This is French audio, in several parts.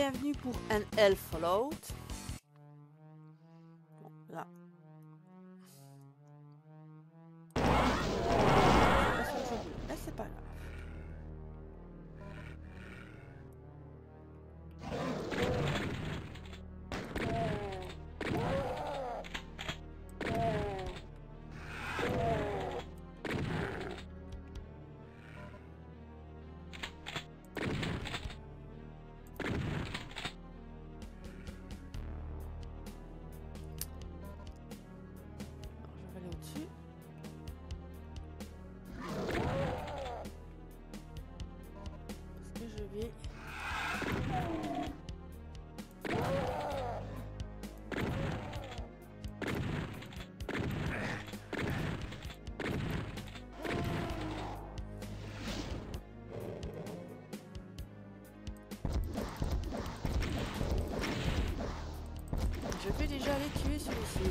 bienvenue pour un Elf Followed. Je vais déjà aller tuer celui-ci.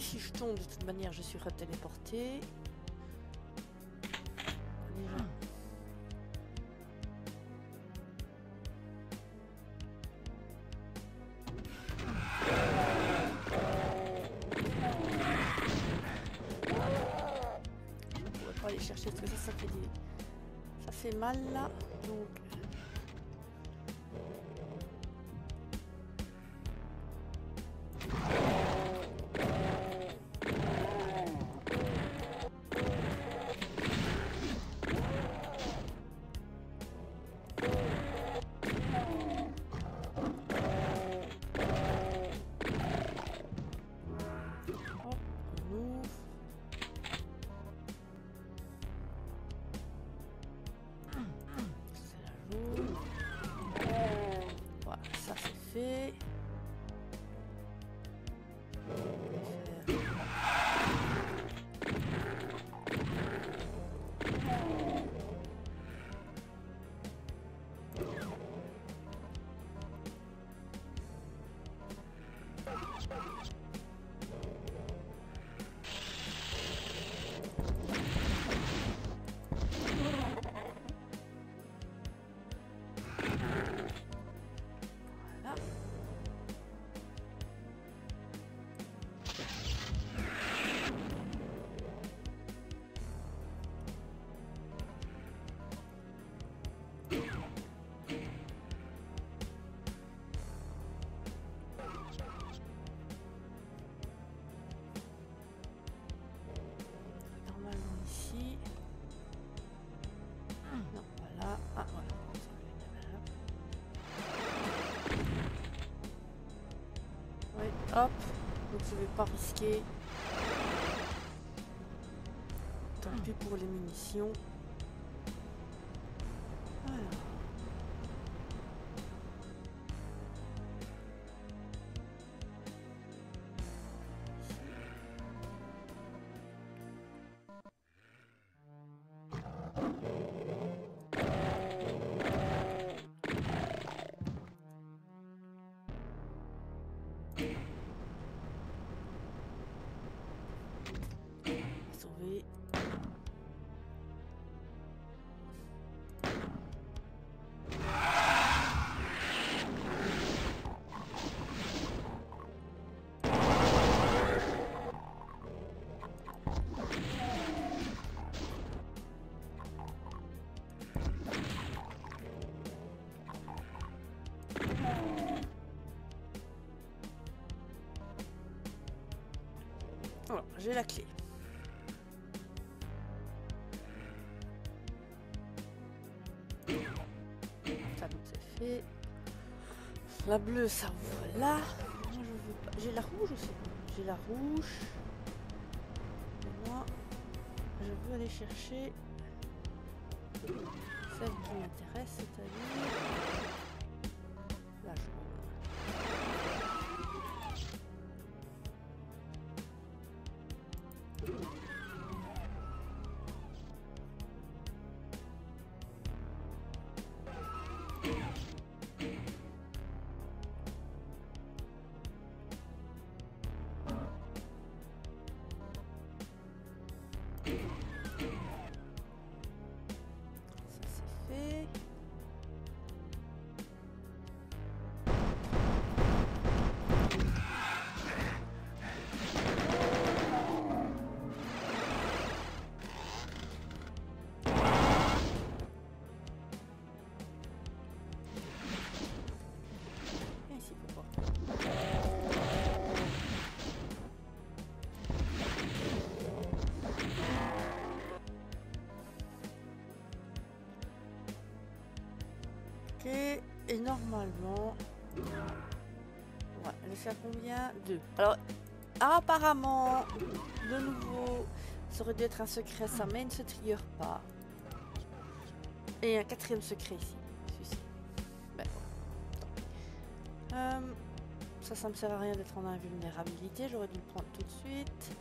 si, si je tombe, de toute manière, je suis retéléporté. Donc je vais pas risquer. Tant pis pour les munitions. J'ai la clé. Ça donc c'est fait. La bleue ça ouvre là. J'ai la rouge aussi. J'ai la rouge. Moi je veux aller chercher celle qui m'intéresse, c'est-à-dire Et normalement... Ouais, elle fait à combien? Deux. Alors, apparemment, de nouveau, ça aurait dû être un secret, ça, mais il ne se trigger pas. Et un quatrième secret ici, celui-ci. Ben. Euh, ça, ça me sert à rien d'être en invulnérabilité, j'aurais dû le prendre tout de suite.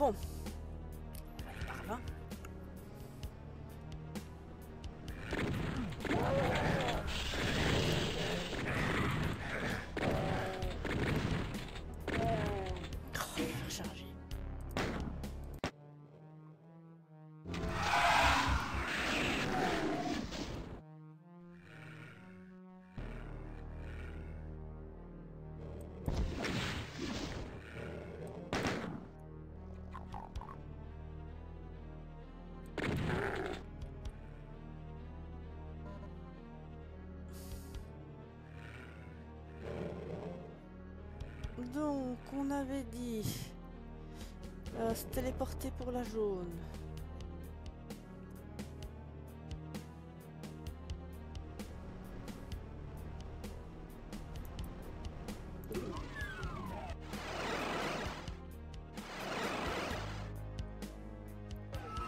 嗯。Donc, on avait dit euh, se téléporter pour la jaune.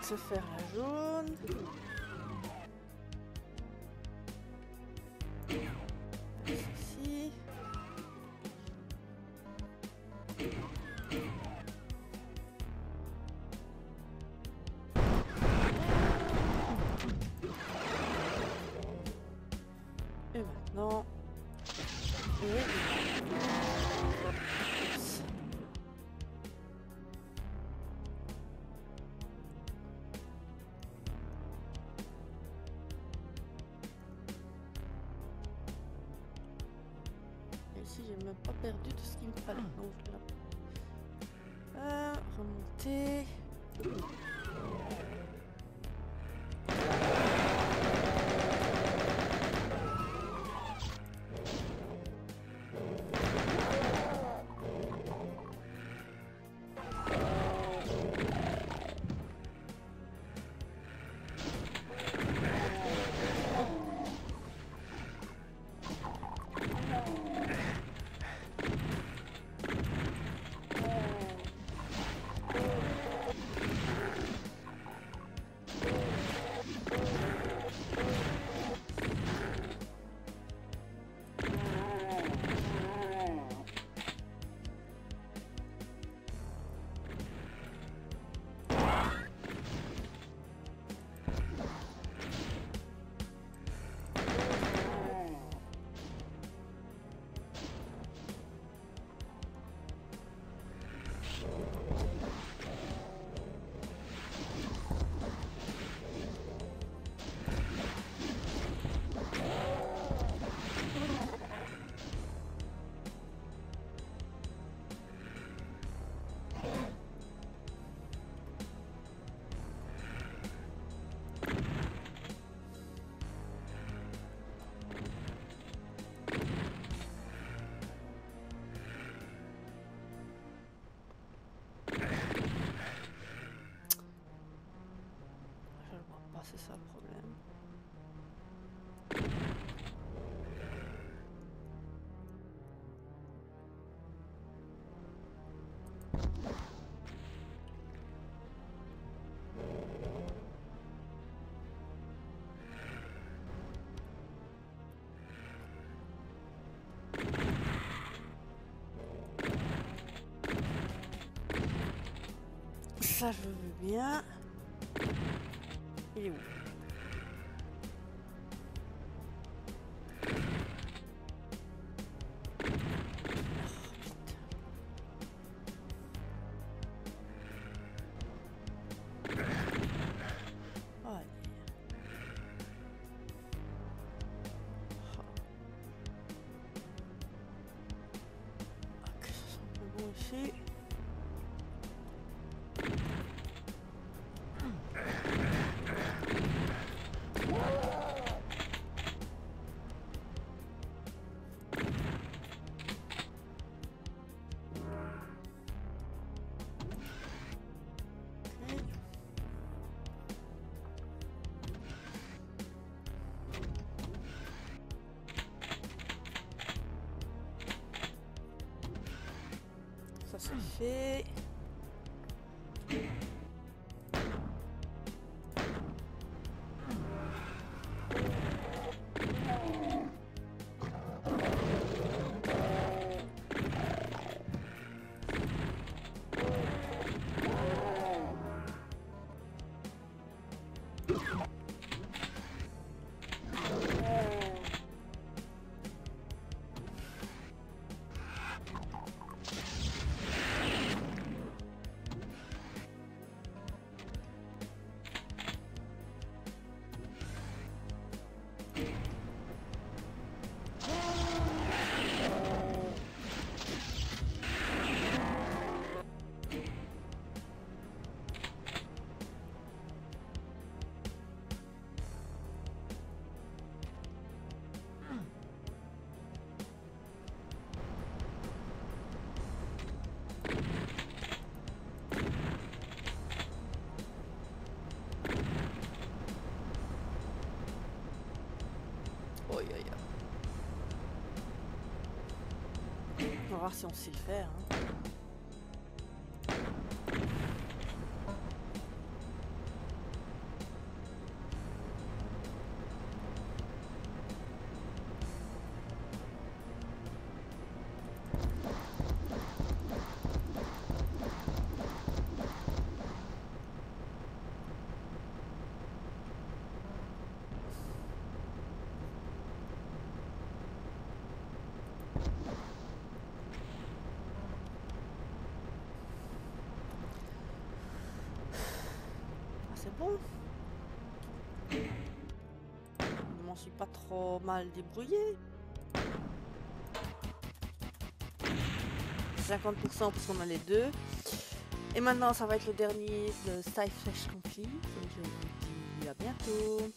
Se faire la jaune. Même pas perdu tout ce qu'il me fallait. Donc là. Euh, remonter. Ça, je veux bien. Il est où? Allez. Oh. Bon. C'est fait. Voir si on sait le faire. hein. Bon. Je m'en suis pas trop mal débrouillé. 50% parce qu'on a les deux. Et maintenant, ça va être le dernier, le Sci Fresh Conflit. Et je vous dis à bientôt.